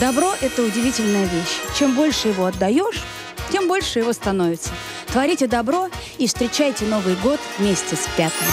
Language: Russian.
Добро – это удивительная вещь. Чем больше его отдаешь, тем больше его становится. Творите добро и встречайте Новый год вместе с пятым.